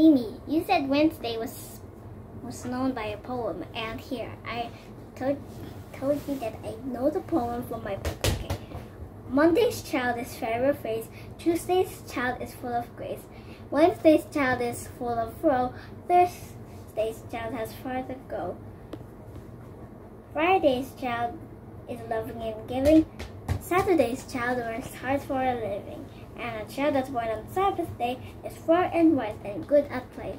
Mimi, you said Wednesday was was known by a poem, and here I told told you that I know the poem from my book. Okay. Monday's child is fair of face. Tuesday's child is full of grace. Wednesday's child is full of woe. Thursday's child has far to go. Friday's child is loving and giving. Saturday's child works hard for a living and a child that's born on Sabbath day is far and wide and good at play.